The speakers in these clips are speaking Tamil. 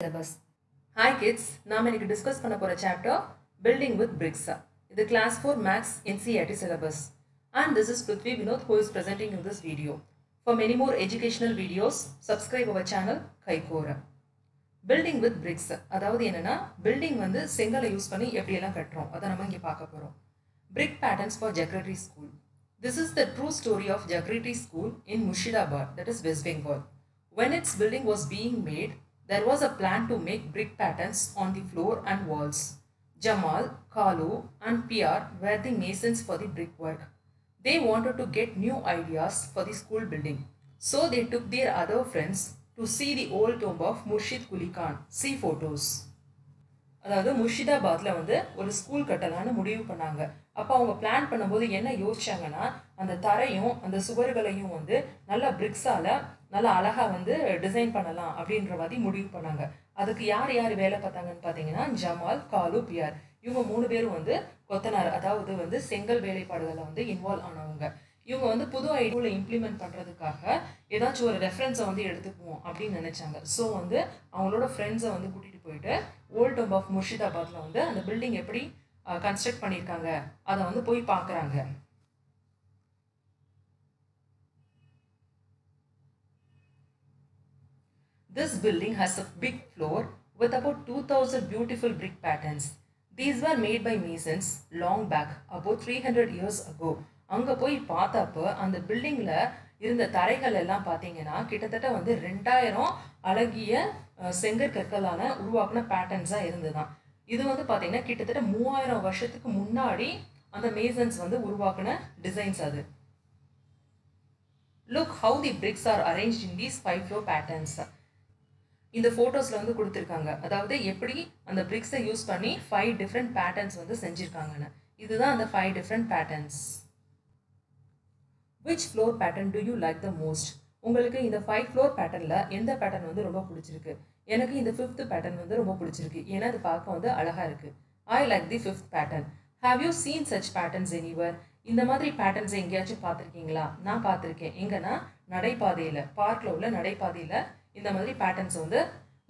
சிலபஸ் ஹாய் கிட்ஸ் நாம் இன்னைக்கு டிஸ்கஸ் பண்ண போகிற சாப்டர் பில்டிங் வித் பிரிக்ஸ் இது class four maths NCERT syllabus and this is Prithvi Vinod who is presenting in this video. For many more educational videos, subscribe our channel கைகோர பில்டிங் வித் பிரிக்ஸ் அதாவது என்னன்னா பில்டிங் வந்து செங்கலை யூஸ் பண்ணி எப்படியெல்லாம் கட்டுறோம் அதை நம்ம இங்கே பார்க்க போகிறோம் brick patterns for Jagrati School. This is the true story of Jagrati School in Murshidabad, that is West Bengal. When its building was being made, there was a plan to make brick patterns on the floor and walls. Jamal, Kalu, and Pierre were the masons for the brickwork. They wanted to get new ideas for the school building. So they took their other friends to see the old tomb of Murshid Kuli Khan. See photos. அதாவது முர்ஷிதாபாத்தில் வந்து ஒரு ஸ்கூல் கட்டலான்னு முடிவு பண்ணாங்க அப்போ அவங்க பிளான் பண்ணும்போது என்ன யோசிச்சாங்கன்னா அந்த தரையும் அந்த சுவர்களையும் வந்து நல்லா பிரிக்ஸால நல்லா அழகா வந்து டிசைன் பண்ணலாம் அப்படின்ற மாதிரி முடிவு பண்ணாங்க. அதுக்கு யார் யார் வேலை பார்த்தாங்கன்னு பார்த்தீங்கன்னா ஜமால் காலு பியார். இவங்க மூணு பேரும் வந்து கொத்தனார் அதாவது வந்து செங்கல் வேலைப்பாடுகளை வந்து இன்வால்வ் ஆனவங்க. இவங்க வந்து புது ஐடியாவில் இம்ப்ளிமெண்ட் பண்ணுறதுக்காக ஏதாச்சும் ஒரு ரெஃபரன்ஸை வந்து எடுத்துக்குவோம் அப்படின்னு நினச்சாங்க. ஸோ வந்து அவங்களோட ஃப்ரெண்ட்ஸை வந்து கூட்டிகிட்டு போயிட்டு ஓல்ட் டம்ப் ஆஃப் முர்ஷிதாபாத்தில் வந்து அந்த பில்டிங் எப்படி கன்ஸ்ட்ரக்ட் பண்ணியிருக்காங்க அதை வந்து போய் பார்க்குறாங்க. This building has a big floor with about 2000 beautiful brick patterns. These were made by masons long back, about 300 years ago. அங்கே போய் பார்த்தப்போ அந்த பில்டிங்கில் இருந்த தரைகள் எல்லாம் பார்த்தீங்கன்னா கிட்டத்தட்ட வந்து ரெண்டாயிரம் அழகிய அஹ், செங்கற்கற்களான உருவாக்கின பேட்டர்ன்ஸாக இருந்துதான் இது வந்து பார்த்தீங்கன்னா கிட்டத்தட்ட மூவாயிரம் வருஷத்துக்கு முன்னாடி அந்த மேசன்ஸ் வந்து உருவாக்கின டிசைன்ஸ் அது look how the bricks are arrange in these five floor patterns இந்த ஃபோட்டோஸில் வந்து கொடுத்துருக்காங்க. அதாவது எப்படி அந்த பிரிக்ஸை யூஸ் பண்ணி ஃபைவ் டிஃப்ரெண்ட் பேட்டர்ன்ஸ் வந்து செஞ்சுருக்காங்கன்னு. இதுதான் அந்த five different patterns which floor pattern do you like the most உங்களுக்கு இந்த ஃபைவ் ஃப்ளோர் பேட்டர்னில் எந்த பேட்டர்ன் வந்து ரொம்ப பிடிச்சிருக்கு? எனக்கு இந்த ஃபிஃப்த் பேட்டர்ன் வந்து ரொம்ப பிடிச்சிருக்கு. ஏன்னா அது பார்க்க வந்து அழகாக இருக்குது I like the fifth pattern have you seen such patterns anywhere இந்த மாதிரி பேட்டர்ன்ஸ் எங்கேயாச்சும் பார்த்துருக்கீங்களா? நான் பார்த்துருக்கேன். எங்கன்னா நடைபாதையில் பார்க்கில் உள்ள நடைபாதையில் இந்த மாதிரி பேட்டர்ன்ஸ் வந்து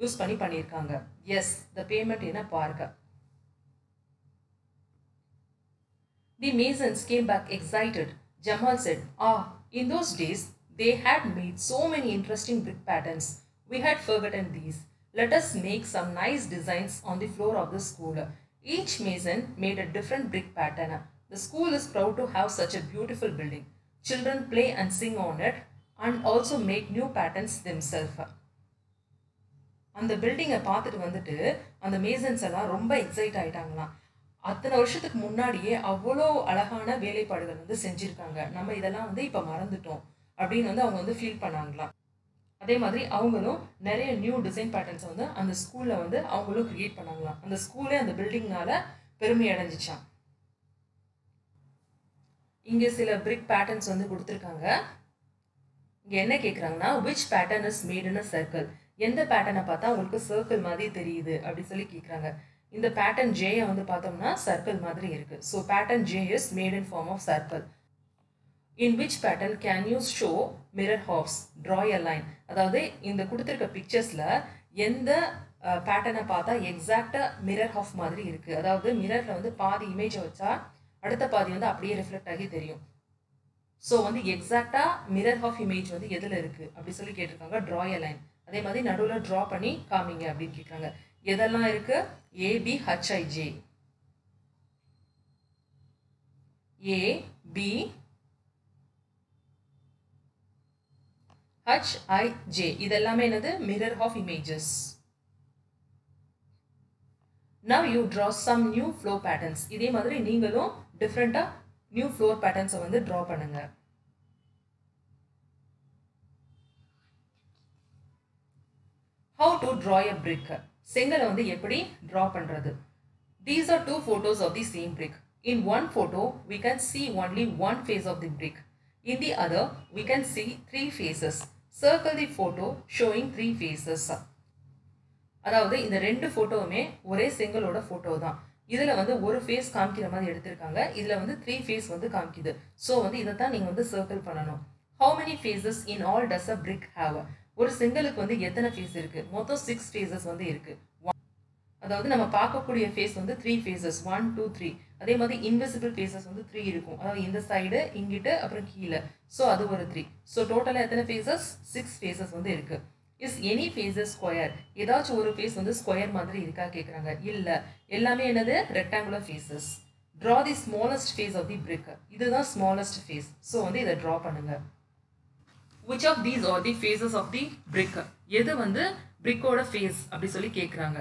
யூஸ் பண்ணி பண்ணியிருக்காங்க yes the payment in a park The masons came back excited. Jamal said, Ah, in those days, they had made so many interesting brick patterns. We had forgotten these. Let us make some nice designs on the floor of the school. Each mason made a different brick pattern. The school is proud to have such a beautiful building. Children play and sing on it And also new patterns patterns self அந்த பில்டிங்கை பார்த்துட்டு வந்துட்டு அந்த மேசன்ஸ் எல்லாம் ரொம்ப எக்ஸைட் ஆயிட்டாங்களாம். அத்தனை வருஷத்துக்கு முன்னாடியே அவ்வளோ அழகான வேலைப்பாடுகள் வந்து செஞ்சுருக்காங்க. நம்ம இதெல்லாம் வந்து இப்போ மறந்துட்டோம் அப்படின்னு வந்து அவங்க வந்து ஃபீல் பண்ணாங்களாம். அதே மாதிரி அவங்களும் நிறைய நியூ டிசைன் பேட்டர்ன்ஸ் வந்து அந்த ஸ்கூலில் வந்து அவங்களும் க்ரியேட் பண்ணாங்களாம். அந்த ஸ்கூலே அந்த பில்டிங்னால பெருமை அடைஞ்சிச்சான் இங்கே சில பிரிக் பேட்டர்ன்ஸ் வந்து கொடுத்துருக்காங்க. இங்கே என்ன கேட்குறாங்கன்னா which pattern is made in a circle எந்த பேட்டர்னை பார்த்தா உங்களுக்கு சர்க்கிள் மாதிரி தெரியுது அப்படி சொல்லி கேட்குறாங்க இந்த பேட்டர்ன் ஜேயை வந்து பார்த்தோம்னா சர்க்கிள் மாதிரி இருக்குது so pattern J is made in form of circle in which pattern can you show mirror halves draw a line அதாவது இந்த கொடுத்துருக்க பிக்சர்ஸில் எந்த பேட்டர்னை பார்த்தா எக்ஸாக்டாக மிரர் ஹாஃப் மாதிரி இருக்குது அதாவது மிரரில் வந்து பாதி இமேஜை வச்சா அடுத்த பாதி வந்து அப்படியே ரிஃப்ளெக்ட் ஆகி தெரியும். ஸோ வந்து எக்ஸாக்டாக மிரர் ஹாஃப் இமேஜ் வந்து எதில் இருக்குது அப்படி சொல்லி கேட்டிருக்காங்க ட்ரா எ லைன் அதே மாதிரி நடுவில் ட்ரா பண்ணி காமிங்க அப்படின்னு கேட்குறாங்க எதெல்லாம் இருக்குது ஏபி ஹச்ஐஜே ஏ பி ஹச்ஐஜே இதெல்லாமே என்னது? Mirror of images now you draw some new floor patterns இதே மாதிரி நீங்களும் டிஃப்ரெண்ட்டாக நியூ ஃப்ளோர் பேட்டர்ன்ஸை வந்து ட்ரா பண்ணுங்க. How to draw a brick செங்கலை வந்து எப்படி ட்ரா பண்ணுறது these are two photos of the same brick in one photo we can see only one face of the brick in the other we can see three faces circle the photo showing three faces அதாவது இந்த ரெண்டு ஃபோட்டோவுமே ஒரே செங்கலோட ஃபோட்டோ தான். இதில் வந்து ஒரு ஃபேஸ் காமிக்கிற மாதிரி எடுத்திருக்காங்க. இதில் வந்து த்ரீ ஃபேஸ் வந்து காமிக்குது. ஸோ வந்து இதை தான் நீங்கள் வந்து சர்க்கிள் பண்ணணும். How many faces in all does a brick have ஒரு செங்கலுக்கு வந்து எத்தனை ஃபேஸ் இருக்குது மொத்தம் சிக்ஸ் ஃபேஸஸ் வந்து இருக்குது அதாவது நம்ம பார்க்கக்கூடிய ஃபேஸ் வந்து three faces one two three அதே மாதிரி இன்விசிபிள் ஃபேஸஸ் வந்து த்ரீ இருக்கும். அதாவது இந்த சைடு இங்கிட்டு அப்புறம் கீழே. ஸோ அது ஒரு த்ரீ ஸோ டோட்டலாக எத்தனை ஃபேஸஸ் சிக்ஸ் ஃபேஸஸ் வந்து இருக்குது இஸ் எனி ஃபேஸஸ் ஸ்கொயர் ஏதாச்சும் ஒரு ஃபேஸ் வந்து ஸ்கொயர் மாதிரி இருக்கா கேட்குறாங்க இல்லை. எல்லாமே என்னது? Rectangular faces draw the smallest face of the brick இதுதான் ஸ்மாலஸ்ட் ஃபேஸ் ஸோ வந்து இதை ட்ரா பண்ணுங்க. Which of these are the faces of the brick எது வந்து பிரிக்கோட ஃபேஸ் அப்படி சொல்லி கேட்குறாங்க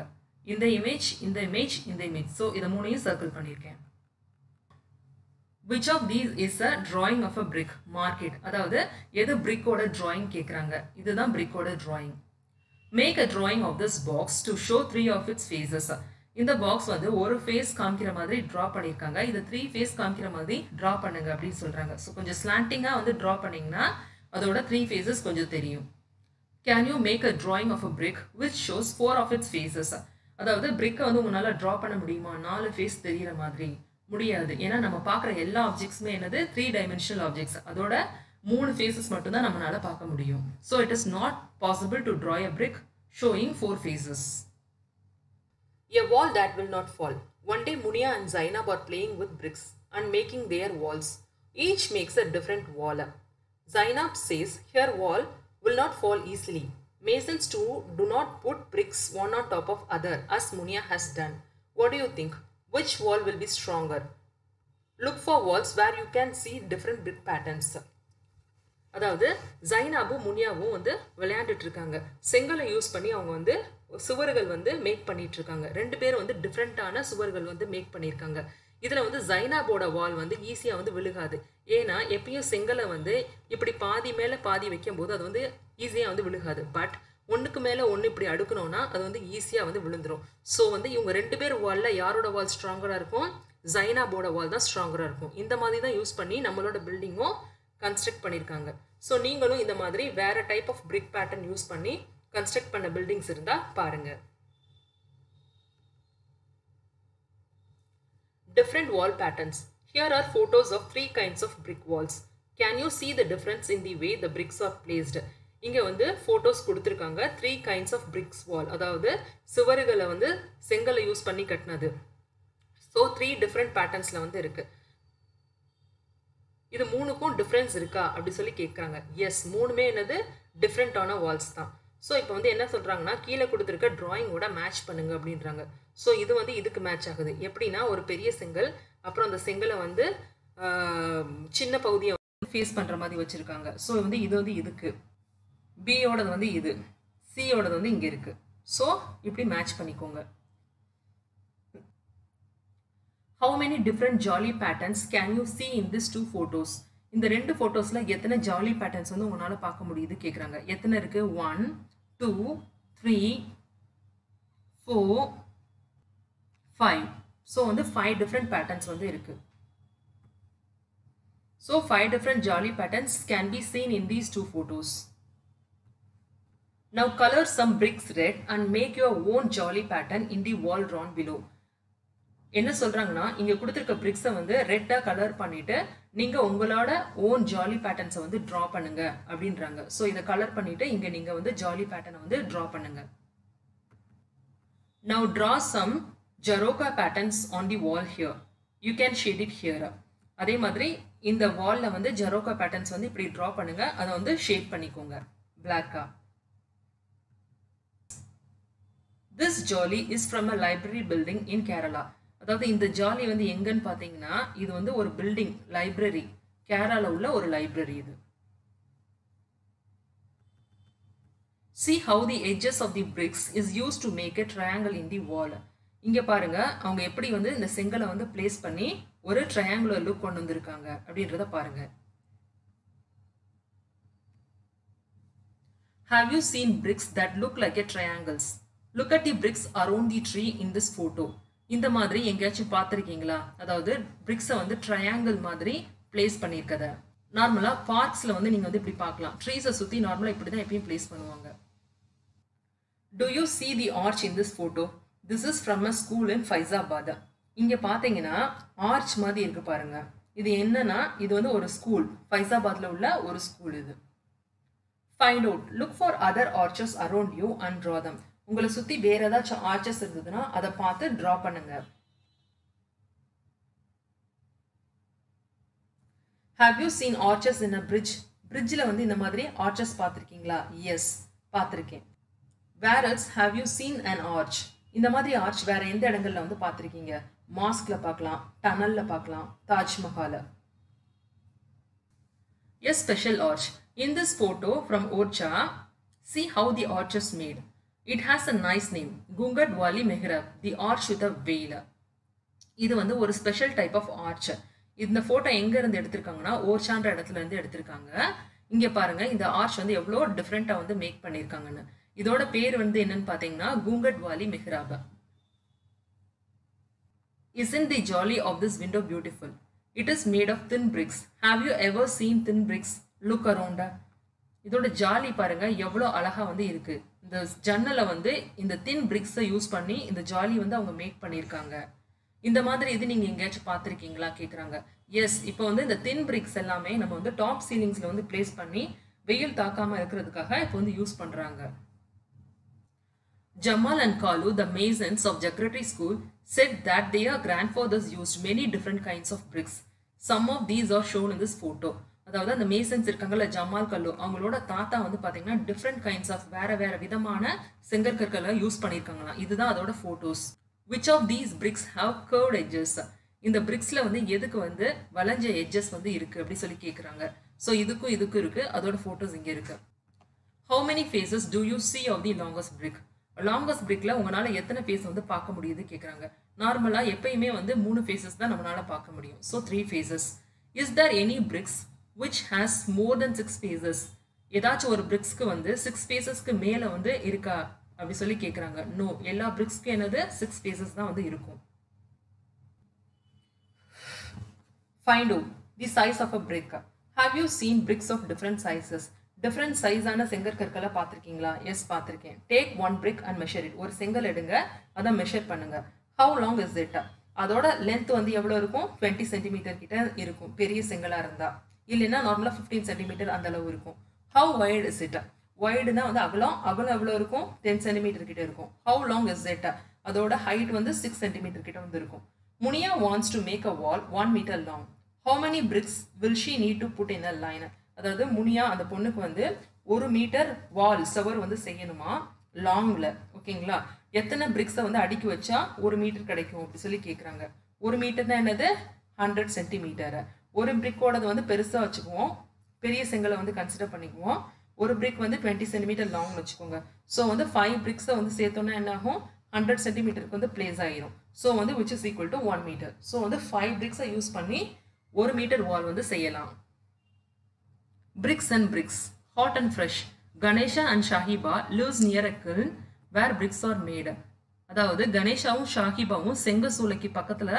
இந்த இமேஜ் இந்த இமேஜ் இந்த இமேஜ் ஸோ இதை மூணையும் சர்க்கிள் பண்ணியிருக்கேன். Which of these is a drawing of a brick mark it அதாவது எது பிரிக்கோட ட்ராயிங் கேட்குறாங்க இதுதான் பிரிக்கோட drawing make a drawing of this box to show three of its faces இந்த பாக்ஸ் வந்து ஒரு ஃபேஸ் காமிக்கிற மாதிரி ட்ரா பண்ணியிருக்காங்க. இது த்ரீ ஃபேஸ் காமிக்கிற மாதிரி ட்ரா பண்ணுங்க அப்படின்னு சொல்கிறாங்க ஸோ கொஞ்சம் ஸ்லாண்டிங்காக வந்து ட்ரா பண்ணீங்கன்னா அதோட த்ரீ ஃபேஸஸ் கொஞ்சம் தெரியும். Can you make a drawing of a brick which shows four of its faces அதாவது பிரிக்கை வந்து உங்களால் ட்ரா பண்ண முடியுமா? நாலு ஃபேஸ் தெரிகிற மாதிரி. முடியாது ஏன்னா நம்ம பார்க்குற எல்லா ஆப்ஜெக்ட்ஸுமே என்னது த்ரீ டைமென்ஷனல் ஆப்ஜெக்ட்ஸ் அதோட மூணு ஃபேஸஸ் மட்டும்தான் நம்மளால் பார்க்க முடியும் so it is not possible to draw a brick showing four faces a wall that will not fall one day Munia and Zainab are playing with bricks and making their walls each makes a different wall Zainab says her wall will not fall easily. Masons too do not put bricks one on top of other as Munia has done. What you think? Which wall will be stronger? Look for walls where you can see different brick patterns. அதாவது ஜைனாபும் முனியாவும் வந்து விளையாண்டுட்டு இருக்காங்க செங்கலை யூஸ் பண்ணி அவங்க வந்து சுவர்கள் வந்து மேக் பண்ணிட்டு இருக்காங்க ரெண்டு பேரும் வந்து டிஃப்ரெண்ட்டான சுவர்கள் வந்து மேக் பண்ணியிருக்காங்க. இதில் வந்து ஜைனாபோட வால் வந்து ஈஸியாக வந்து விழுகாது. ஏன்னா எப்பயும் செங்கலை வந்து இப்படி பாதி மேலே பாதி வைக்கும்போது அது வந்து ஈஸியாக வந்து விழுகாது. பட் ஒன்றுக்கு மேலே ஒன்று இப்படி அடுக்கணும்னா அது வந்து ஈஸியாக வந்து விழுந்துடும் ஸோ வந்து இவங்க ரெண்டு பேர் வாலில் யாரோட வால் ஸ்ட்ராங்கராக இருக்கும் ஜைனாபோட வால் தான் ஸ்ட்ராங்கராக இருக்கும் இந்த மாதிரி தான் யூஸ் பண்ணி நம்மளோட பில்டிங்கும் கன்ஸ்ட்ரக்ட் பண்ணியிருக்காங்க ஸோ நீங்களும் இந்த மாதிரி வேறு type of brick pattern use பண்ணி கன்ஸ்ட்ரக்ட் பண்ண பில்டிங்ஸ் இருந்தால் பாருங்க Different wall patterns. Here are photos of three kinds of brick walls. Can you see the difference in the way the bricks are placed? இங்கே வந்து ஃபோட்டோஸ் கொடுத்துருக்காங்க. Three kinds of bricks wall அதாவது சுவர்களை வந்து செங்கலை யூஸ் பண்ணி கட்டினது. ஸோ த்ரீ டிஃப்ரெண்ட் பேட்டர்ன்ஸில் வந்து இருக்குது இது மூணுக்கும் டிஃப்ரென்ஸ் இருக்கா? அப்படி சொல்லி கேட்குறாங்க எஸ் மூணுமே என்னது? டிஃப்ரெண்ட்டான வால்ஸ் தான். ஸோ இப்போ வந்து என்ன சொல்கிறாங்கன்னா கீழே கொடுத்துருக்க ட்ராயிங்கோட மேட்ச் பண்ணுங்க அப்படின்றாங்க. ஸோ இது வந்து இதுக்கு மேட்ச் ஆகுது. எப்படின்னா ஒரு பெரிய செங்கல் அப்புறம் அந்த செங்கலை வந்து சின்ன பகுதியை ஃபேஸ் பண்ணுற மாதிரி வச்சுருக்காங்க. ஸோ வந்து இது வந்து இதுக்கு. பியோடது வந்து இது சியோடது வந்து இங்கே இருக்குது ஸோ இப்படி மேட்ச் பண்ணிக்கோங்க. How many different jali patterns can you see in this two photos இந்த ரெண்டு ஃபோட்டோஸில் எத்தனை ஜாலி பேட்டர்ன்ஸ் வந்து உங்களால் பார்க்க முடியுது கேட்குறாங்க எத்தனை இருக்குது one two three four five so வந்து ஃபைவ் டிஃப்ரெண்ட் பேட்டர்ன்ஸ் வந்து இருக்குது so five different jali patterns can be seen in these two photos Now color some bricks red and make your own jolly pattern in the wall drawn below. என்ன சொல்கிறாங்கன்னா இங்கே கொடுத்துருக்க பிரிக்ஸை வந்து ரெட்டாக கலர் பண்ணிவிட்டு நீங்கள் உங்களோட ஓன் ஜாலி பேட்டர்ன்ஸை வந்து ட்ரா பண்ணுங்க அப்படின்றாங்க. ஸோ இதை கலர் பண்ணிவிட்டு இங்கே நீங்கள் வந்து ஜாலி பேட்டர்னை வந்து ட்ரா பண்ணுங்க. Now draw some jharokha patterns on the wall here you can shade it here அதே மாதிரி இந்த வாலில் வந்து ஜரோகா பேட்டர்ன்ஸ் வந்து இப்படி ட்ரா பண்ணுங்கள் அதை வந்து ஷேட் பண்ணிக்கோங்க. பிளாக்காக this jali is from a library building in Kerala அதாவது இந்த ஜாலி வந்து எங்கன்னு பார்த்தீங்கன்னா இது வந்து ஒரு பில்டிங் லைப்ரரி கேரளாவில் உள்ள ஒரு லைப்ரரி இது. See how the edges of the bricks is use to make a triangle in the wall இங்கே பாருங்க அவங்க எப்படி வந்து இந்த செங்கலை வந்து பிளேஸ் பண்ணி ஒரு ட்ரையாங்குலர் லுக் கொண்டு வந்திருக்காங்க அப்படின்றத பாருங்க. Have you seen bricks that look like a triangles look at the bricks around the tree in this photo இந்த மாதிரி எங்கேயாச்சும் பார்த்துருக்கீங்களா? அதாவது பிரிக்ஸை வந்து ட்ரையாங்கிள் மாதிரி பிளேஸ் பண்ணியிருக்கத. நார்மலாக பார்க்ஸில் வந்து நீங்கள் வந்து இப்படி பார்க்கலாம். ட்ரீஸை சுற்றி நார்மலாக இப்படி தான் எப்பயும் பிளேஸ் பண்ணுவாங்க. Do you see the arch in this photo this is from a school in Faizabad இங்கே பார்த்தீங்கன்னா ஆர்ச் மாதிரி இருக்கு பாருங்க. இது என்னன்னா இது வந்து ஒரு ஸ்கூல் ஃபைசாபாத்தில் உள்ள ஒரு ஸ்கூல் இது. Find out look for other arches around you and draw them உங்களை சுற்றி வேற ஏதாச்சும் ஆர்ச்சஸ் இருந்ததுன்னா அதை பார்த்து ட்ரா பண்ணுங்க. Have you seen arches in a bridge பிரிட்ஜில் வந்து இந்த மாதிரி ஆர்ச்சஸ் பார்த்துருக்கீங்களா? எஸ் பார்த்துருக்கேன். Where else have you seen an arch இந்த மாதிரி ஆர்ச் வேற எந்த இடங்கள்ல வந்து பார்த்துருக்கீங்க? மாஸ்க்ல பார்க்கலாம் டனல்ல பார்க்கலாம் தாஜ்மஹால yes special arch in this photo from Orchha see how the arch is. It has a nice name ghunghat wali mehrab the arch with a veil. இது வந்து ஒரு ஸ்பெஷல் டைப் ஆஃப் ஆர்ச் இந்த ஃபோட்டோ எங்கேருந்து எடுத்திருக்காங்கன்னா ஓர்ச்சான்ற இடத்துல இருந்து எடுத்திருக்காங்க. இங்கே பாருங்க இந்த ஆர்ச் வந்து எவ்வளோ டிஃப்ரெண்ட்டாக வந்து மேக் பண்ணியிருக்காங்கன்னு. இதோட பேர் வந்து என்னன்னு பார்த்தீங்கன்னா கூங்கட் wali மெஹ்ராபா in the jali of this window beautiful it is made of thin bricks have you ever seen thin bricks look around. இதோட ஜாலி பாருங்க எவ்வளோ அழகா வந்து இருக்கு. இந்த ஜன்னலை வந்து இந்த தின் பிரிக்ஸை யூஸ் பண்ணி இந்த ஜாலி வந்து அவங்க மேக் பண்ணியிருக்காங்க. இந்த மாதிரி இது நீங்க எங்கேயாச்சும் பார்த்துருக்கீங்களா? கேட்குறாங்க எஸ் இப்போ வந்து இந்த தின் பிரிக்ஸ் எல்லாமே நம்ம வந்து டாப் சீலிங்ஸ்ல வந்து பிளேஸ் பண்ணி வெயில் தாக்காம இருக்கிறதுக்காக இப்போ வந்து யூஸ் பண்றாங்க. Jamal and Kalu, the masons of Jagrati school, said that their grandfathers used many different kinds of bricks. Some of these are shown in this photo. அதாவது அந்த மேசன்ஸ் இருக்காங்கல்ல ஜமால் கல்லு அவங்களோட தாத்தா வந்து பார்த்தீங்கன்னா டிஃப்ரெண்ட் கைண்ட்ஸ் ஆஃப் வேற வேற விதமான செங்கற்கற்களை யூஸ் பண்ணியிருக்காங்களாம். இதுதான் அதோட photos which of these bricks have curve edges இந்த பிரிக்ஸில் வந்து எதுக்கு வந்து வளைஞ்ச எட்ஜஸ் வந்து இருக்குது அப்படி சொல்லி கேட்குறாங்க ஸோ இதுக்கும் இதுக்கும் இருக்குது அதோட ஃபோட்டோஸ் இங்கே இருக்குது how many faces do you see of the longest brick longest பிரிக்கில் உங்களால் எத்தனை ஃபேஸ் வந்து பார்க்க முடியுது கேட்குறாங்க நார்மலாக எப்பயுமே வந்து மூணு ஃபேஸஸ் தான் நம்மளால் பார்க்க முடியும். So three faces is there any bricks which has more than six faces ஏதாச்சும் ஒரு பிரிக்ஸ்க்கு வந்து சிக்ஸ் ஃபேஸஸ்க்கு மேலே வந்து இருக்கா அப்படி சொல்லி கேட்குறாங்க நோ எல்லா பிரிக்ஸ்க்கும் என்னது? சிக்ஸ் ஃபேஸஸ் தான் வந்து இருக்கும். Find out the size of a brick have you seen bricks of different sizes different சைஸான செங்கற்கற்களை பார்த்துருக்கீங்களா? எஸ் பார்த்துருக்கேன். Take one brick and measure it ஒரு செங்கல் எடுங்க அதை மெஷர் பண்ணுங்க. ஹவு லாங் இஸ் இட் அதோட லென்த் வந்து எவ்வளோ இருக்கும்? டுவெண்ட்டி சென்டிமீட்டர் கிட்ட இருக்கும். பெரிய செங்கலாக இருந்தால் இல்லைன்னா நார்மலாக ஃபிஃப்டீன் சென்டிமீட்டர் அந்த அளவு இருக்கும். ஹவு வைடு இஸ் இட் வைடுனா வந்து அகலம் அகலம் எவ்வளோ இருக்கும்? டென் சென்டிமீட்டர் கிட்ட இருக்கும். ஹவு லாங் இஸ் இட் அதோட ஹைட் வந்து சிக்ஸ் சென்டிமீட்டர் கிட்ட வந்து இருக்கும். Munia wants to make a wall one metre long how many bricks will she need to put in a line அதாவது முனியா அந்த பொண்ணுக்கு வந்து ஒரு மீட்டர் வால் சவர் வந்து செய்யணுமா? லாங்ல ஓகேங்களா எத்தனை பிரிக்ஸை வந்து அடுக்கி வச்சா ஒரு மீட்டர் கிடைக்கும்? அப்படி சொல்லி கேட்குறாங்க ஒரு மீட்டர்னா என்னது? ஹண்ட்ரட் சென்டிமீட்டரை ஒரு பிரிக்கோடது வந்து பெருசாக வச்சுக்குவோம். பெரிய செங்கலை வந்து கன்சிடர் பண்ணிக்குவோம். ஒரு பிரிக் வந்து டுவெண்ட்டி சென்டிமீட்டர் லாங்னு வச்சுக்கோங்க. ஸோ வந்து ஃபைவ் பிரிக்ஸை வந்து சேர்த்தோன்னா என்ன ஆகும் ஹண்ட்ரட் சென்டிமீட்டருக்கு வந்து பிளேஸ் ஆகிரும் ஸோ வந்து which is equal to one metre so வந்து ஃபைவ் பிரிக்ஸை யூஸ் பண்ணி ஒரு மீட்டர் வால் வந்து செய்யலாம். Bricks and bricks hot and fresh Ganesha and Shahiba lives near a kiln where bricks are made அதாவது கணேஷாவும் ஷாஹிபாவும் செங்க சூளைக்கு பக்கத்தில்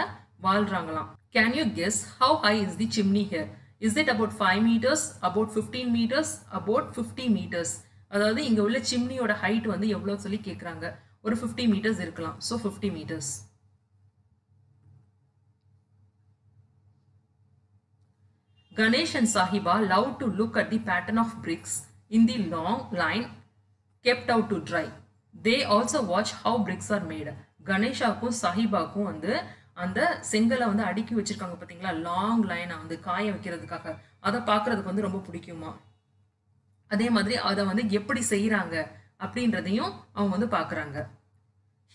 வாழ்கிறாங்களாம் Can you guess how high is the chimney here is it about five metres about fifteen metres about fifty metres அதாவது இங்க உள்ள சிம்னியோட ஹைட் வந்து எவ்வளவு சொல்லி கேக்குறாங்க ஒரு ஃபிஃப்டி மீட்டர்ஸ் இருக்கலாம் so fifty metres Ganesh and Sahiba love to look at the pattern of bricks in the long line kept out to dry. They also watch how bricks are made. கணேஷாக்கும் சாஹிபாக்கும் வந்து அந்த செங்கலை வந்து அடுக்கி வச்சிருக்காங்க பார்த்தீங்களா லாங் லைனை வந்து காய வைக்கிறதுக்காக. அதை பார்க்குறதுக்கு வந்து ரொம்ப பிடிக்குமா? அதே மாதிரி அதை வந்து எப்படி செய்கிறாங்க அப்படின்றதையும் அவங்க வந்து பார்க்குறாங்க.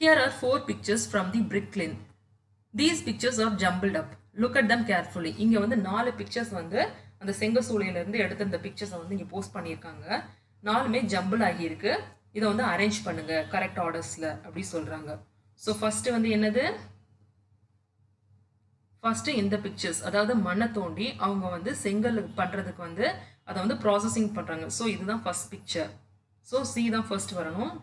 Here are four pictures from the brick kiln these pictures are jumbled up look at them carefully இங்கே வந்து நாலு பிக்சர்ஸ் வந்து அந்த செங்க சூளையிலேருந்து எடுத்த இந்த பிக்சர்ஸை வந்து இங்கே போஸ்ட் பண்ணியிருக்காங்க. நாலுமே ஜம்பிள் ஆகியிருக்கு இதை வந்து அரேஞ்ச் பண்ணுங்கள் கரெக்ட் ஆர்டர்ஸில் அப்படி சொல்கிறாங்க ஸோ ஃபஸ்ட்டு வந்து என்னது? ஃபஸ்ட்டு இந்த பிக்சர்ஸ் அதாவது மண்ணை தோண்டி அவங்க வந்து செங்கல் பண்ணுறதுக்கு வந்து அதை வந்து ப்ராசஸிங் பண்ணுறாங்க ஸோ இதுதான் ஃபர்ஸ்ட் பிக்சர் ஸோ சி தான் ஃபர்ஸ்ட் வரணும்.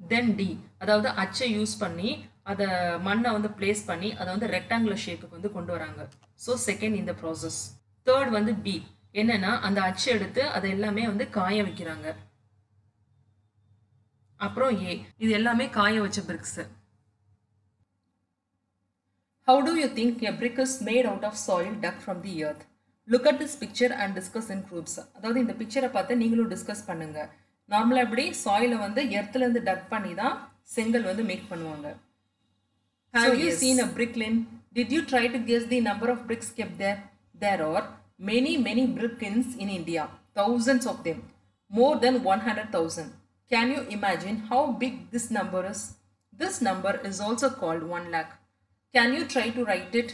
தென் டி அதாவது அச்சை யூஸ் பண்ணி அதை மண்ணை வந்து பிளேஸ் பண்ணி அதை வந்து ரெக்டாங்குலர் ஷேப்புக்கு வந்து கொண்டு வராங்க. ஸோ செகண்ட் இந்த ப்ராசஸ் தேர்ட் வந்து பி என்னன்னா அந்த அச்சு எடுத்து அதை எல்லாமே வந்து காய வைக்கிறாங்க. அப்புறம் ஏ இது எல்லாமே காய வச்ச bricks How do you think a brick is made out of soil dug from the earth? Look at this picture and discuss in groups அதாவது இந்த பிக்சரை பார்த்து நீங்களும் டிஸ்கஸ் பண்ணுங்க நார்மலாக எப்படி சாயிலை வந்து எர்த்துலேருந்து டக் பண்ணி தான் செங்கல் வந்து மேக் பண்ணுவாங்க Have you seen a brick lane? Did you try to guess the number of bricks kept there? There are many, many brick kilns in India, thousands of them, more than 100,000. Can you imagine how big this number is? This number is also called 1 lakh. Can you try to write it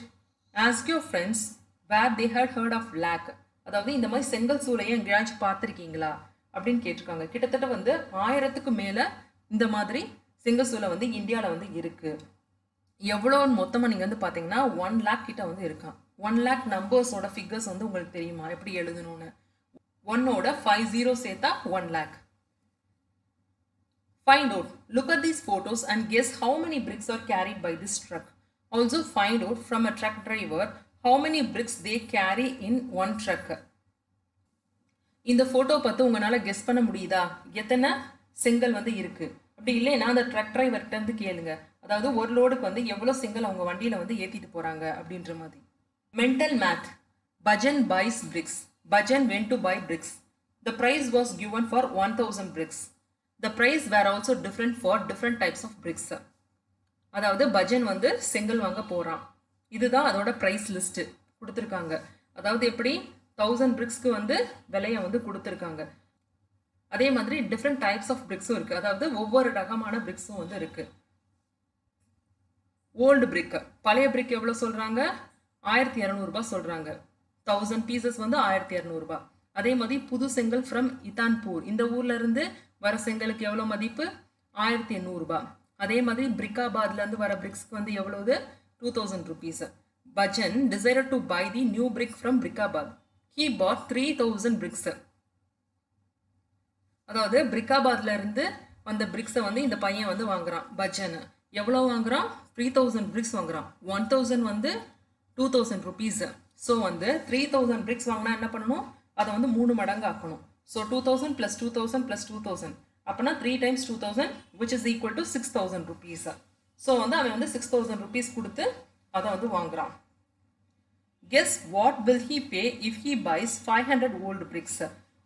ask your friends where they had heard of lake அதாவது இந்த மாதிரி செங்கல் சூளையை எங்கேயாச்சும் பார்த்துருக்கீங்களா? அப்படின்னு கேட்டிருக்காங்க. கிட்டத்தட்ட வந்து ஆயிரத்துக்கு மேலே இந்த மாதிரி செங்கல் சூளை வந்து இந்தியாவில் வந்து இருக்குது எவ்வளோன்னு மொத்தமாக நீங்கள் வந்து பார்த்தீங்கன்னா ஒன் லேக் கிட்ட வந்து இருக்கான் ஒன் லேக் நம்பர்ஸோட ஃபிகர்ஸ் வந்து உங்களுக்கு தெரியுமா? எப்படி எழுதணும்னு? ஒன்னோட ஃபைவ் ஜீரோ சேர்த்தா one lakh find out look at these photos and guess how many bricks are carried by this truck Also find out from a truck driver how many bricks they carry in one truck. இந்த ஃபோட்டோ பார்த்து உங்களால் கெஸ் பண்ண முடியுதா? எத்தனை செங்கல் வந்து இருக்குது அப்படி இல்லைன்னா அந்த ட்ரக் டிரைவர்கிட்ட இருந்து கேளுங்க. அதாவது ஒரு லோடுக்கு வந்து எவ்வளோ செங்கல் அவங்க வண்டியில் வந்து ஏற்றிட்டு போகிறாங்க அப்படின்ற மாதிரி. Mental math Bhajan buys bricks Bhajan went to buy bricks the price was given for one thousand bricks the price were also different for different types of bricks அதாவது பஜன் வந்து செங்கல் வாங்க போகிறான் இதுதான் அதோட ப்ரைஸ் லிஸ்ட்டு கொடுத்துருக்காங்க. அதாவது எப்படி? தௌசண்ட் பிரிக்ஸ்க்கு வந்து விலையை வந்து கொடுத்துருக்காங்க. அதே மாதிரி டிஃப்ரெண்ட் டைப்ஸ் ஆஃப் பிரிக்ஸும் இருக்குது அதாவது ஒவ்வொரு ரகமான பிரிக்ஸும் வந்து இருக்குது ஓல்டு பிரிக்கு பழைய பிரிக் எவ்வளோ சொல்கிறாங்க ஆயிரத்தி இரநூறுபா சொல்கிறாங்க தௌசண்ட் பீசஸ் வந்து ஆயிரத்தி இரநூறுபா அதே மாதிரி புது செங்கல் ஃப்ரம் இத்தான்பூர். இந்த ஊர்லேருந்து வர செங்கலுக்கு எவ்வளோ மதிப்பு? ஆயிரத்தி எண்ணூறுபா அதே மாதிரி பிரிக்காபாத்லேருந்து வர பிரிக்ஸ்க்கு வந்து எவ்வளவு two thousand rupees Bhajan desired to buy the new brick from Brickabad. He bought three thousand bricks அதாவது பிரிக்காபாத்லேருந்து வந்த பிரிக்ஸை வந்து இந்த பையன் வந்து வாங்குறான். பஜன் எவ்வளோ வாங்குறான்? த்ரீ தௌசண்ட் பிரிக்ஸ் வாங்குறான். ஒன் தௌசண்ட் வந்து டூ தௌசண்ட் ருபீஸ் ஸோ வந்து த்ரீ தௌசண்ட் பிரிக்ஸ் வாங்கினா என்ன பண்ணணும்? அதை வந்து மூணு மடங்கு ஆக்கணும் so two thousand plus two thousand plus two thousand அப்போனா three times two thousand which is equal to six thousand rupees so வந்து அவன் வந்து சிக்ஸ் தௌசண்ட் ருபீஸ் கொடுத்து அதை வந்து வாங்குறான். Guess what will he pay if he buys five hundred old bricks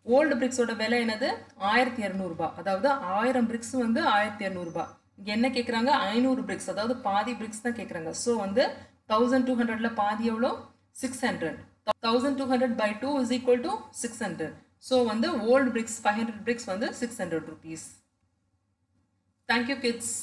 old பிரிக்ஸோட விலை என்னது? ஆயிரத்தி இரநூறுபா அதாவது ஆயிரம் பிரிக்ஸ் வந்து ஆயிரத்தி இரநூறுபா இங்கே என்ன கேட்குறாங்க ஐநூறு பிரிக்ஸ் அதாவது பாதி பிரிக்ஸ் தான் கேட்குறாங்க ஸோ வந்து தௌசண்ட் டூ ஹண்ட்ரட்ல பாதி எவ்வளோ? Six hundred thousand two hundred by two is equal to six hundred so வந்து old bricks five hundred bricks வந்து six hundred rupees thank you kids